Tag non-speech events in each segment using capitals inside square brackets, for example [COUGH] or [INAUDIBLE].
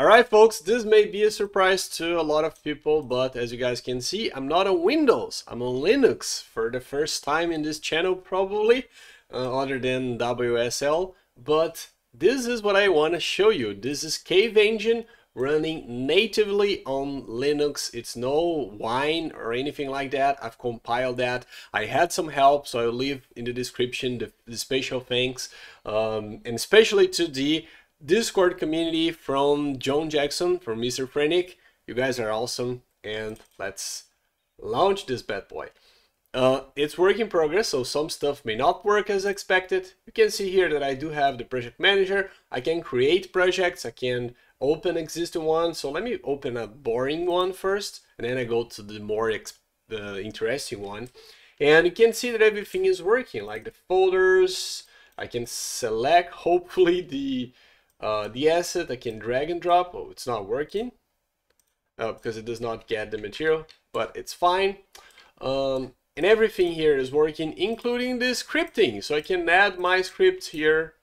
Alright folks, this may be a surprise to a lot of people, but as you guys can see, I'm not on Windows, I'm on Linux for the first time in this channel probably, uh, other than WSL, but this is what I want to show you. This is Cave Engine running natively on Linux. It's no Wine or anything like that. I've compiled that. I had some help, so I'll leave in the description the, the special thanks, um, and especially to the Discord community from John Jackson, from Mr. Frenic. You guys are awesome, and let's launch this bad boy. Uh, it's work in progress, so some stuff may not work as expected. You can see here that I do have the project manager. I can create projects, I can open existing ones. So let me open a boring one first, and then I go to the more the interesting one. And you can see that everything is working, like the folders. I can select, [LAUGHS] hopefully, the uh, the asset I can drag and drop. Oh, it's not working uh, because it does not get the material, but it's fine. Um, and everything here is working, including the scripting. So I can add my script here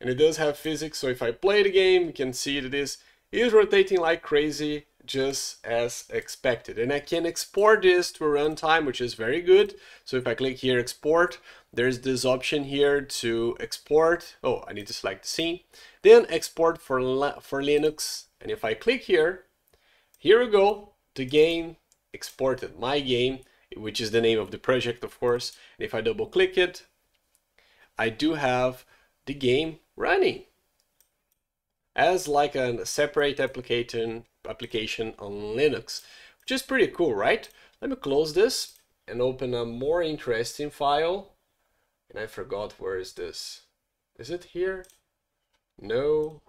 and it does have physics. So if I play the game, you can see that this is rotating like crazy just as expected. And I can export this to a runtime, which is very good. So if I click here, export, there's this option here to export. Oh, I need to select the scene. Then export for, for Linux. And if I click here, here we go, the game exported, my game, which is the name of the project, of course. And if I double click it, I do have the game running as like a separate application application on Linux, which is pretty cool, right? Let me close this and open a more interesting file. And I forgot where is this? Is it here? No.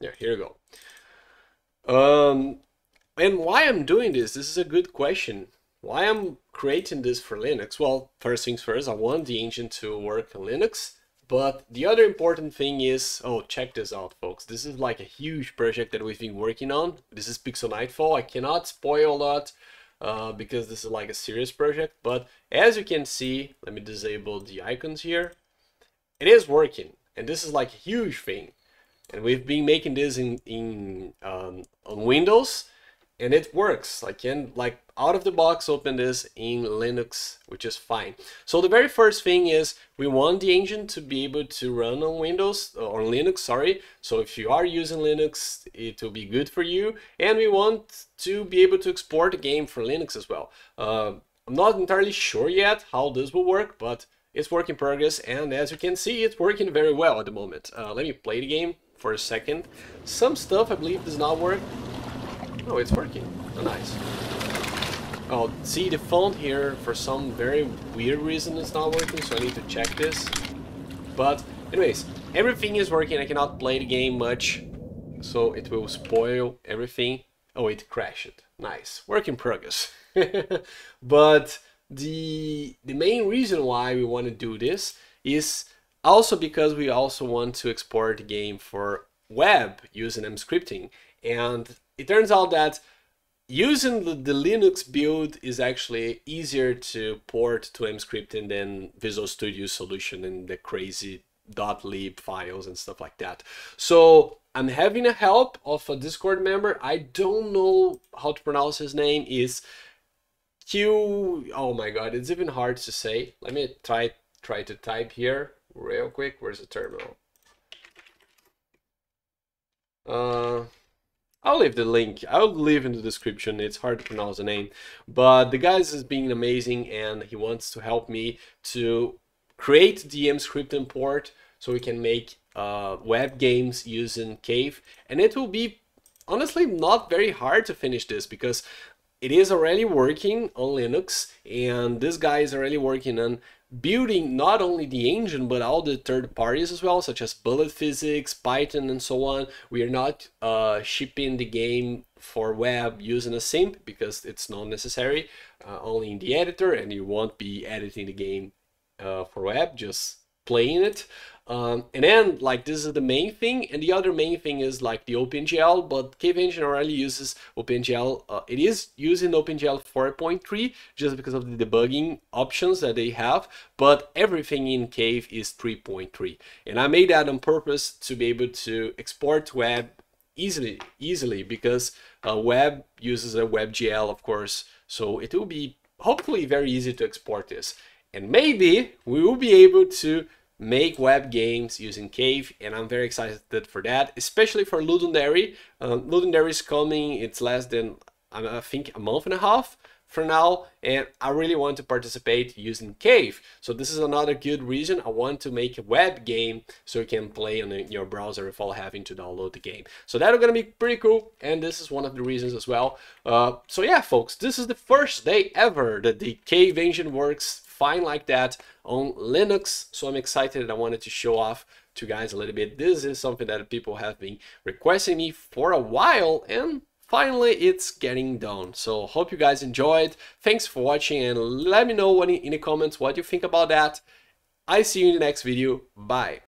Yeah, here we go. Um, and why I'm doing this, this is a good question. Why I'm creating this for Linux? Well, first things first, I want the engine to work on Linux. But the other important thing is, oh, check this out, folks. This is like a huge project that we've been working on. This is Pixel Nightfall. I cannot spoil that uh, because this is like a serious project. But as you can see, let me disable the icons here. It is working. And this is like a huge thing. And we've been making this in, in um, on Windows and it works. I can like out of the box open this in Linux, which is fine. So the very first thing is we want the engine to be able to run on Windows or Linux, sorry. So if you are using Linux, it will be good for you. And we want to be able to export the game for Linux as well. Uh, I'm not entirely sure yet how this will work, but it's work in progress. And as you can see, it's working very well at the moment. Uh, let me play the game for a second. Some stuff I believe does not work. Oh, it's working. Oh, nice. Oh, see the font here, for some very weird reason it's not working, so I need to check this. But, anyways, everything is working. I cannot play the game much, so it will spoil everything. Oh, it crashed. Nice. Work in progress. [LAUGHS] but the, the main reason why we want to do this is also because we also want to export the game for web using Emscripten. And it turns out that using the, Linux build is actually easier to port to Emscripten than Visual Studio solution and the crazy .lib files and stuff like that. So I'm having a help of a Discord member. I don't know how to pronounce his name. Is Q? Oh my god, it's even hard to say. Let me try try to type here real quick. Where's the terminal? Uh, I'll leave the link. I'll leave in the description. It's hard to pronounce the name, but the guy is being amazing and he wants to help me to create the Emscripten port so we can make uh, web games using Cave. And it will be honestly not very hard to finish this because it is already working on Linux and this guy is already working on building not only the engine but all the third parties as well such as bullet physics python and so on. We are not uh, shipping the game for web using a simp because it's not necessary uh, only in the editor and you won't be editing the game uh, for web just playing it. Um, and then like this is the main thing and the other main thing is like the OpenGL but Cave Engine already uses OpenGL uh, it is using OpenGL 4.3 just because of the debugging options that they have but everything in Cave is 3.3 and I made that on purpose to be able to export web easily easily because uh, web uses a WebGL of course so it will be hopefully very easy to export this and maybe we will be able to make web games using Cave and I'm very excited for that especially for Ludum Dare um, Ludum Dare is coming it's less than I think a month and a half for now and I really want to participate using Cave. So this is another good reason I want to make a web game so you can play on your browser without having to download the game. So that's gonna be pretty cool and this is one of the reasons as well. Uh, so yeah folks, this is the first day ever that the Cave engine works fine like that on Linux. So I'm excited I wanted to show off to guys a little bit. This is something that people have been requesting me for a while and finally it's getting done so hope you guys enjoyed thanks for watching and let me know what in the comments what you think about that i see you in the next video bye